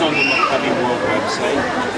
on the Maccabi World website.